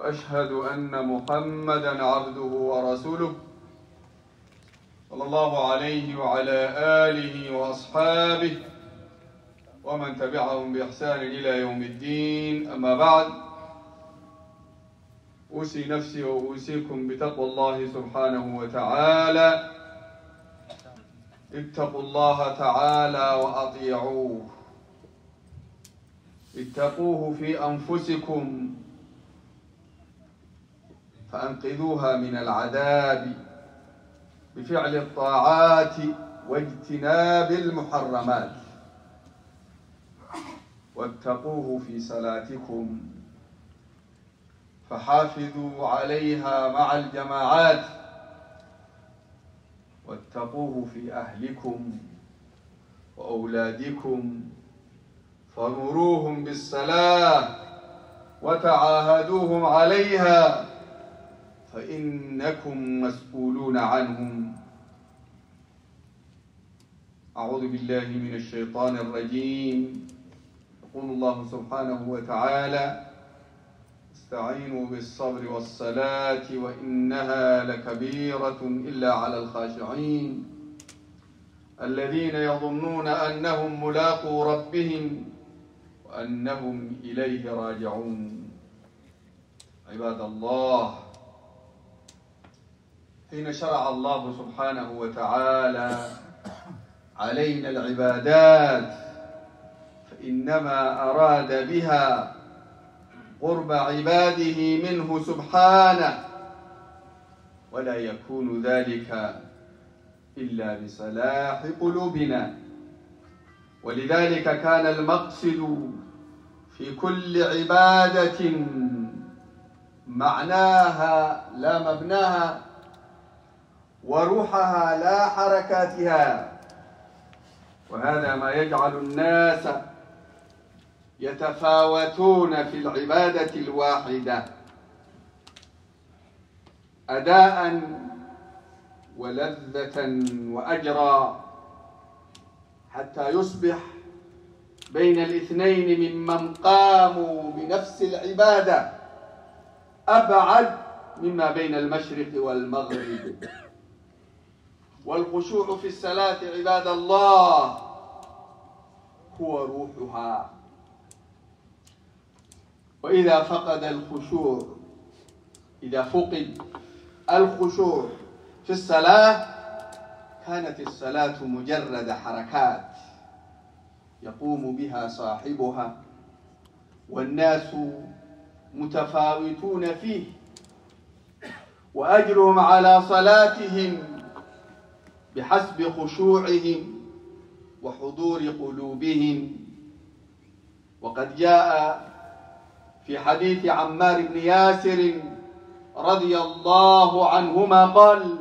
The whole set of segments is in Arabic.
واشهد أن محمدا عبده ورسوله صلى الله عليه وعلى آله وأصحابه ومن تبعهم بإحسان إلى يوم الدين. أما بعد أوصي نفسي وأوصيكم بتقوى الله سبحانه وتعالى. اتقوا الله تعالى وأطيعوه. اتقوه في أنفسكم. فأنقذوها من العذاب بفعل الطاعات واجتناب المحرمات. واتقوه في صلاتكم فحافظوا عليها مع الجماعات. واتقوه في أهلكم وأولادكم فمروهم بالصلاة وتعاهدوهم عليها. فإنكم مسؤولون عنهم. أعوذ بالله من الشيطان الرجيم. يقول الله سبحانه وتعالى استعينوا بالصبر والصلاة وإنها لكبيرة إلا على الخاشعين. الذين يظنون أنهم ملاقو ربهم وأنهم إليه راجعون. عباد الله حين شرع الله سبحانه وتعالى علينا العبادات فإنما أراد بها قرب عباده منه سبحانه ولا يكون ذلك إلا بصلاح قلوبنا. ولذلك كان المقصد في كل عبادة معناها لا مبناها وروحها لا حركاتها. وهذا ما يجعل الناس يتفاوتون في العبادة الواحدة. أداء ولذة وأجرا. حتى يصبح بين الاثنين ممن قاموا بنفس العبادة أبعد مما بين المشرق والمغرب. والخشوع في الصلاة عباد الله هو روحها. وإذا فقد الخشوع إذا فقد الخشوع في الصلاة كانت الصلاة مجرد حركات يقوم بها صاحبها والناس متفاوتون فيه. وأجرهم على صلاتهم بحسب خشوعهم وحضور قلوبهم. وقد جاء في حديث عمار بن ياسر رضي الله عنهما قال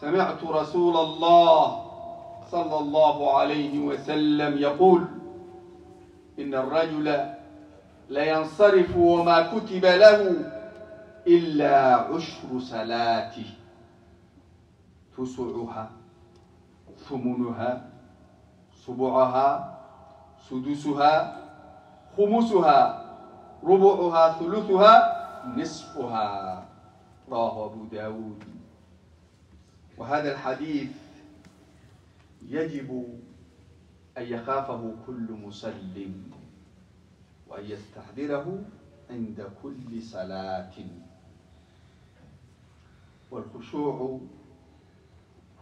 سمعت رسول الله صلى الله عليه وسلم يقول إن الرجل لينصرف وما كتب له إلا عشر صلاته. تسعها ثمنها سبعها سدسها خمسها ربعها ثلثها نصفها رواه أبو داود. وهذا الحديث يجب أن يخافه كل مسلم وأن يستحضره عند كل صلاة. والخشوع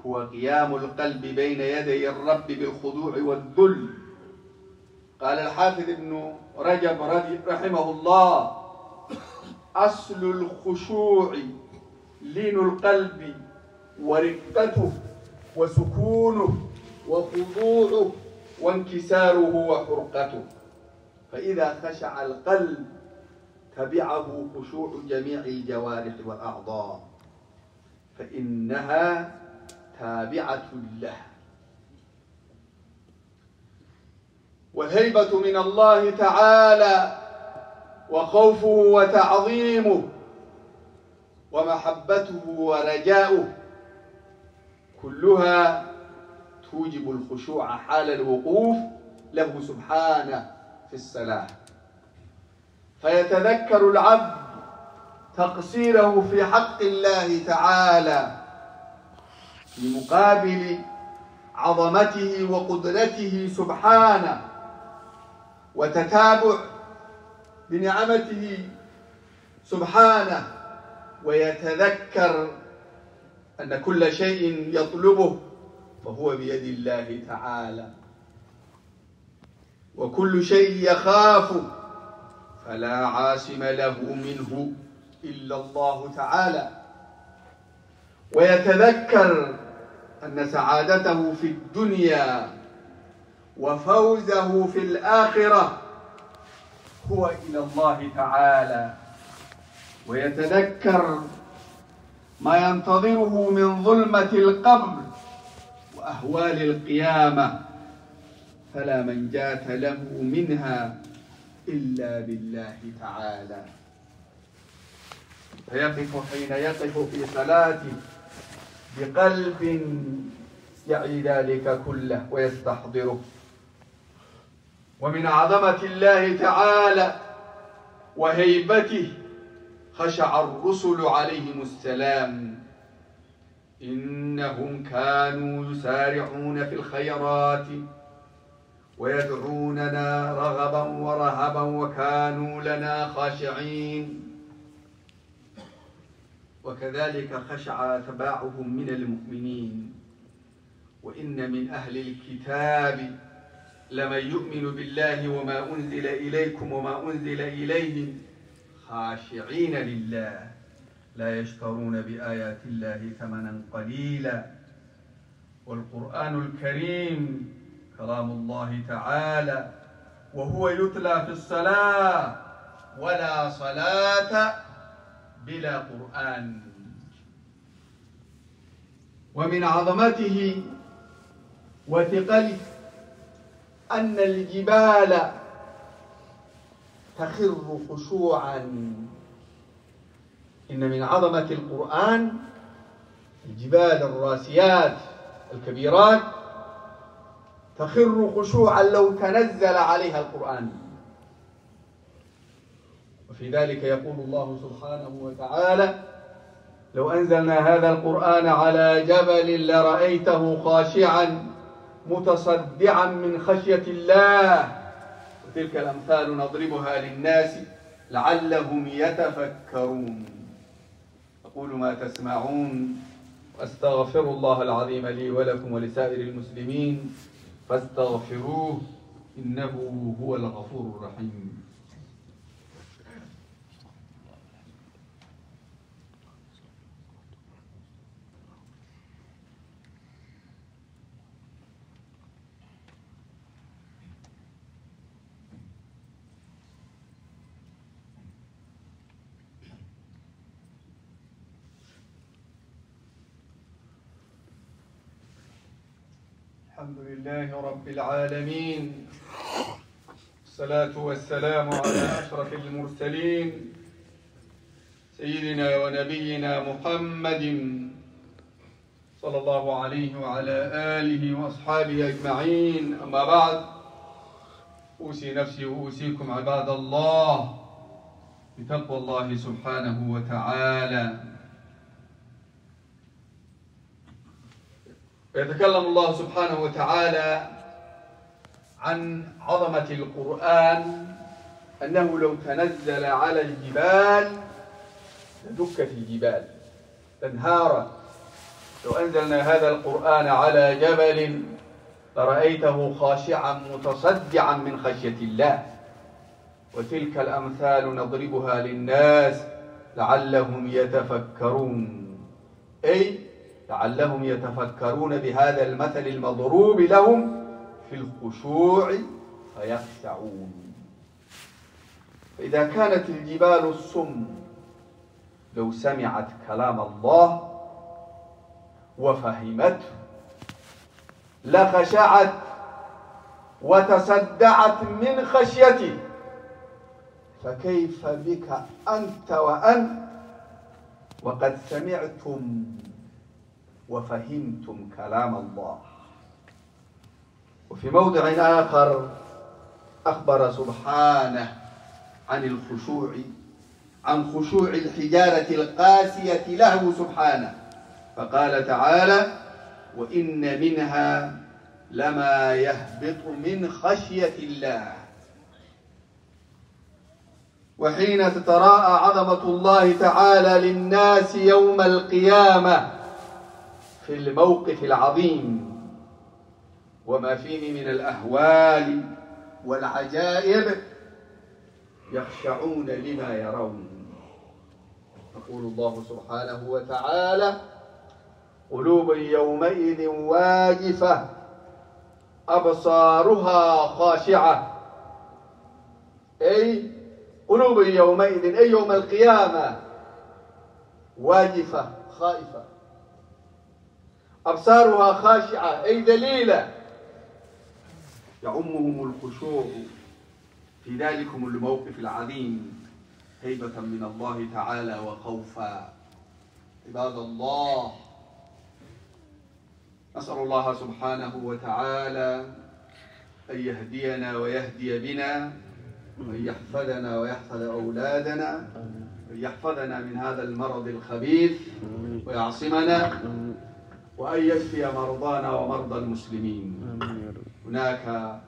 هو قيام القلب بين يدي الرب بالخضوع والذل. قال الحافظ ابن رجب رحمه الله أصل الخشوع لين القلب ورقته وسكونه وخضوعه وانكساره وحرقته. فإذا خشع القلب تبعه خشوع جميع الجوارح والأعضاء فإنها تابعة له والهيبة من الله تعالى وخوفه وتعظيمه ومحبته ورجاؤه كلها توجب الخشوع حال الوقوف له سبحانه في الصلاة. فيتذكر العبد تقصيره في حق الله تعالى في مقابل عظمته وقدرته سبحانه وتتابع بنعمته سبحانه ويتذكر أن كل شيء يطلبه فهو بيد الله تعالى. وكل شيء يخاف فلا عاصم له منه إلا الله تعالى. ويتذكر أن سعادته في الدنيا وفوزه في الآخرة هو إلى الله تعالى. ويتذكر ما ينتظره من ظلمة القبر وأهوال القيامة. فلا منجاة له منها إلا بالله تعالى. فيقف حين يقف في صلاته. بقلب يعي ذلك كله ويستحضره. ومن عظمة الله تعالى وهيبته خشع الرسل عليهم السلام. إنهم كانوا يسارعون في الخيرات ويدعوننا رغبا ورهبا وكانوا لنا خاشعين. وكذلك خشع أتباعهم من المؤمنين. وإن من أهل الكتاب لمن يؤمن بالله وما أنزل إليكم وما أنزل إليهم خاشعين لله. لا يشترون بآيات الله ثمنا قليلا. والقرآن الكريم كلام الله تعالى وهو يتلى في الصلاة ولا صلاة بلا قرآن. ومن عظمته وثقله أن الجبال تخر خشوعا. إن من عظمة القرآن الجبال الراسيات الكبيرات تخر خشوعا لو تنزل عليها القرآن. وفي ذلك يقول الله سبحانه وتعالى لو أنزلنا هذا القرآن على جبل لرأيته خاشعا متصدعا من خشية الله وتلك الأمثال نضربها للناس لعلهم يتفكرون. أقول ما تسمعون. وأستغفر الله العظيم لي ولكم ولسائر المسلمين. فاستغفروه إنه هو الغفور الرحيم. الحمد لله رب العالمين. الصلاة والسلام على أشرف المرسلين. سيدنا ونبينا محمد صلى الله عليه وعلى آله وأصحابه أجمعين. أما بعد أوصي نفسي وأوصيكم عباد الله بتقوى الله سبحانه وتعالى. ويتكلم الله سبحانه وتعالى عن عظمة القرآن أنه لو تنزل على الجبال لدكت الجبال. لانهارت لو أنزلنا هذا القرآن على جبل لرأيته خاشعا متصدعا من خشية الله. وتلك الأمثال نضربها للناس لعلهم يتفكرون. أي لعلهم يتفكرون بهذا المثل المضروب لهم في الخشوع فيخشعون. فإذا كانت الجبال الصم لو سمعت كلام الله وفهمته لخشعت وتصدعت من خشيته فكيف بك أنت وأنت وقد سمعتم وفهمتم كلام الله. وفي موضع آخر أخبر سبحانه عن الخشوع عن خشوع الحجارة القاسية له سبحانه. فقال تعالى وإن منها لما يهبط من خشية الله وحين تتراءى عظمة الله تعالى للناس يوم القيامة في الموقف العظيم وما فيه من الأهوال والعجائب يخشعون لما يرون. يقول الله سبحانه وتعالى قلوب يومئذ واجفة أبصارها خاشعة. أي قلوب يومئذ أي يوم القيامة واجفة خائفة. أبصارها خاشعة. أي ذليلة يعمهم الخشوع في ذلكم الموقف العظيم. هيبة من الله تعالى وخوفا. عباد الله نسأل الله سبحانه وتعالى أن يهدينا ويهدي بنا وأن يحفظنا ويحفظ أولادنا وأن يحفظنا من هذا المرض الخبيث ويعصمنا. وأن يشفي مرضانا ومرضى المسلمين. هناك